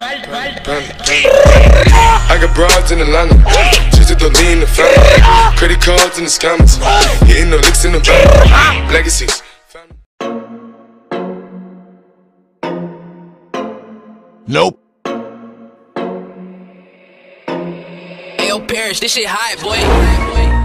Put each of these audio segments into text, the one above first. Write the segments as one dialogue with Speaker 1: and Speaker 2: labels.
Speaker 1: I got broads in Atlanta, just to lean the family. Credit cards in the scammers, hitting the licks in the bank. Legacies.
Speaker 2: Nope.
Speaker 3: Ayo, Parrish, this shit hot, boy.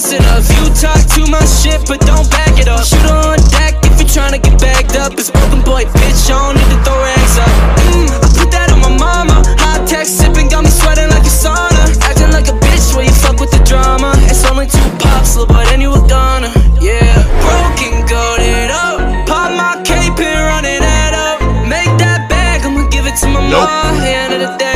Speaker 4: Fast enough. You talk too much shit, but don't back it up. Shoot on deck if you're tryna get bagged up. It's broken boy, bitch, I don't need to throw rags up. Mm, I put that on my mama. High tech sipping, got me sweating like a sauna. Acting like a bitch when you fuck with the drama. It's only two pops, little boy, then you a goner. Yeah, broken, goaded up. Pop my cape and run it up. Make that bag, I'ma give it to my
Speaker 2: Nope.
Speaker 4: mom. Yeah.